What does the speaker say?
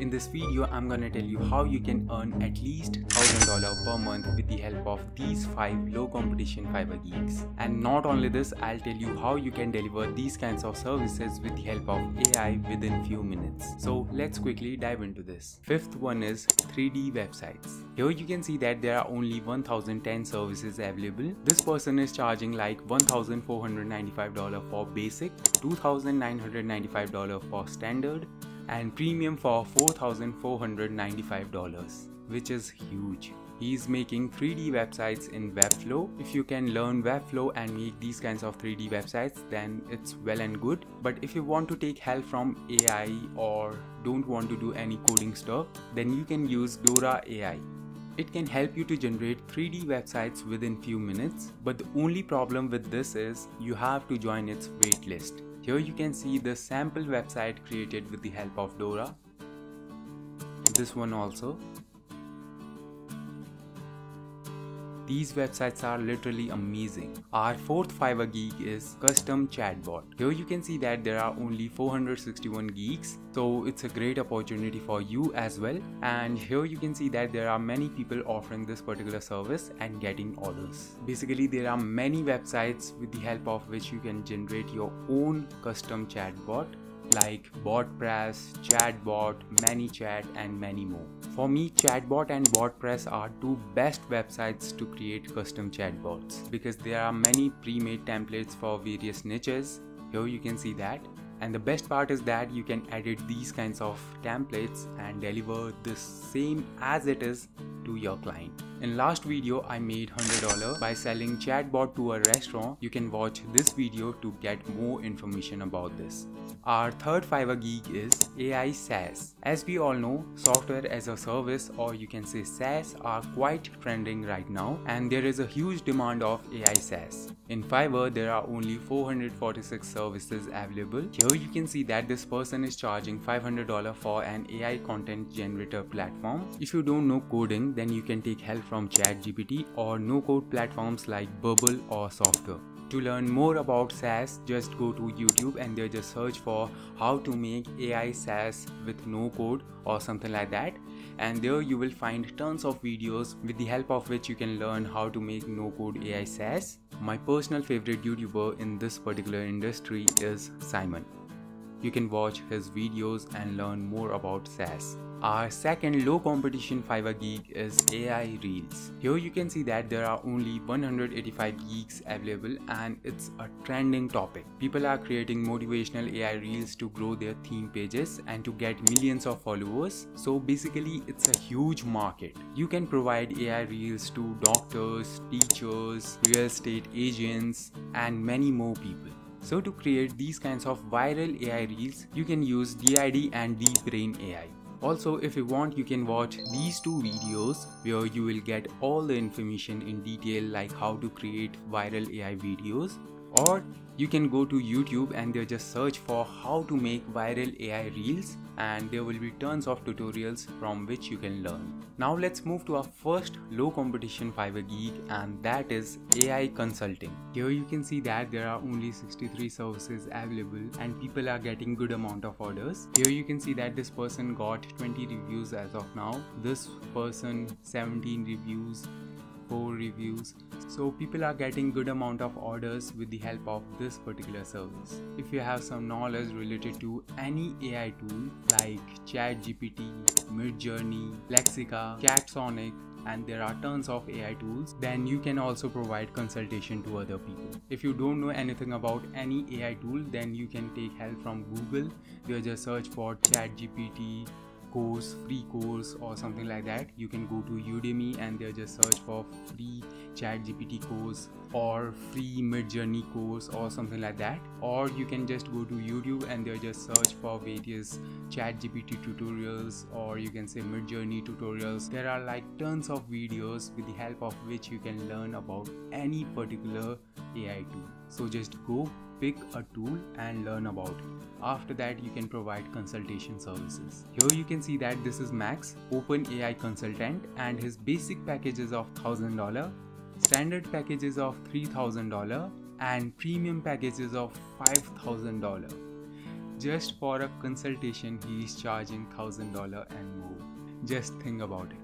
In this video, I'm gonna tell you how you can earn at least $1000 per month with the help of these 5 low competition Fiverr gigs. And not only this, I'll tell you how you can deliver these kinds of services with the help of AI within few minutes. So let's quickly dive into this. Fifth one is 3D websites. Here you can see that there are only 1010 services available. This person is charging like $1495 for basic, $2995 for standard, and premium for $4,495, which is huge. He's making 3D websites in Webflow. If you can learn Webflow and make these kinds of 3D websites, then it's well and good. But if you want to take help from AI or don't want to do any coding stuff, then you can use Dora AI. It can help you to generate 3D websites within few minutes, but the only problem with this is you have to join its waitlist. Here you can see the sample website created with the help of Dora. This one also. These websites are literally amazing. Our fourth Fiverr gig is custom chatbot. Here you can see that there are only 461 geeks, so it's a great opportunity for you as well. And here you can see that there are many people offering this particular service and getting orders. Basically, there are many websites with the help of which you can generate your own custom chatbot like BotPress, Chatbot, ManyChat and many more. For me, Chatbot and BotPress are two best websites to create custom chatbots because there are many pre-made templates for various niches. Here you can see that. And the best part is that you can edit these kinds of templates and deliver the same as it is to your client. In last video I made $100 by selling chatbot to a restaurant. You can watch this video to get more information about this. Our third Fiverr gig is AI SaaS. As we all know, software as a service or you can say SaaS are quite trending right now and there is a huge demand of AI SaaS. In Fiverr, there are only 446 services available. Here you can see that this person is charging $500 for an AI content generator platform. If you don't know coding, then you can take help from ChatGPT or no-code platforms like Bubble or Softr. To learn more about SaaS, just go to YouTube and there just search for how to make AI SaaS with no code or something like that. And there you will find tons of videos with the help of which you can learn how to make no code AI SaaS. My personal favorite YouTuber in this particular industry is Simon. You can watch his videos and learn more about SaaS. Our second low competition Fiverr gig is AI Reels. Here you can see that there are only 185 gigs available and it's a trending topic. People are creating motivational AI Reels to grow their theme pages and to get millions of followers. So basically it's a huge market. You can provide AI Reels to doctors, teachers, real estate agents and many more people. So to create these kinds of viral AI reels, you can use D-ID and DeepBrain AI. Also, if you want, you can watch these two videos where you will get all the information in detail like how to create viral AI videos or you can go to YouTube and there just search for how to make viral AI reels and there will be tons of tutorials from which you can learn. Now let's move to our first low competition Fiverr gig and that is AI consulting. Here you can see that there are only 63 services available and people are getting good amount of orders. Here you can see that this person got 20 reviews as of now. This person 17 reviews 4 reviews so people are getting good amount of orders with the help of this particular service if you have some knowledge related to any ai tool like chatgpt midjourney lexica Chatsonic and there are tons of AI tools, then you can also provide consultation to other people. If you don't know anything about any AI tool, then you can take help from Google. You just search for ChatGPT, course free course or something like that you can go to udemy and there just search for free chat gpt course or free midjourney course or something like that. Or you can just go to youtube and there just search for various chat gpt tutorials or you can say midjourney tutorials. There are like tons of videos with the help of which you can learn about any particular ai tool so just go pick a tool and learn about it. After that, you can provide consultation services. Here you can see that this is Max, Open AI consultant and his basic packages of $1000, standard packages of $3000 and premium packages of $5000. just for a consultation he is charging $1000 and more just think about it